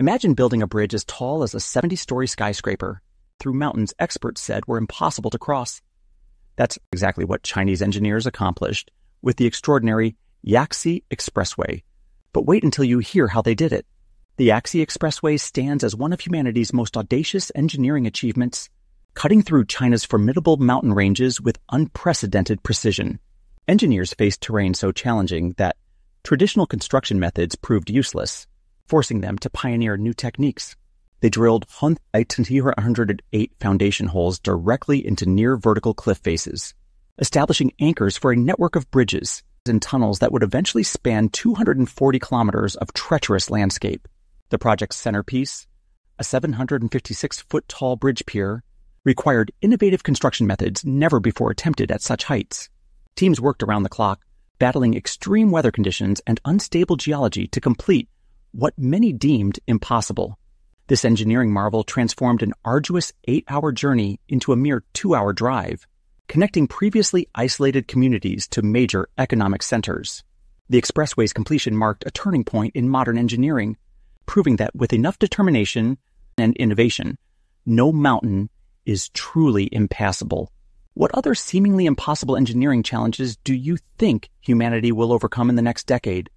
Imagine building a bridge as tall as a 70 story skyscraper through mountains experts said were impossible to cross. That's exactly what Chinese engineers accomplished with the extraordinary Yaxi Expressway. But wait until you hear how they did it. The Yaxi Expressway stands as one of humanity's most audacious engineering achievements, cutting through China's formidable mountain ranges with unprecedented precision. Engineers faced terrain so challenging that traditional construction methods proved useless, forcing them to pioneer new techniques. They drilled 108 foundation holes directly into near vertical cliff faces, establishing anchors for a network of bridges and tunnels that would eventually span 240 kilometers of treacherous landscape. The project's centerpiece, a 756 foot tall bridge pier, required innovative construction methods never before attempted at such heights. Teams worked around the clock, battling extreme weather conditions and unstable geology to complete what many deemed impossible. This engineering marvel transformed an arduous eight hour journey into a mere two hour drive, connecting previously isolated communities to major economic centers. The expressway's completion marked a turning point in modern engineering, proving that with enough determination and innovation, no mountain is truly impassable. What other seemingly impossible engineering challenges do you think humanity will overcome in the next decade?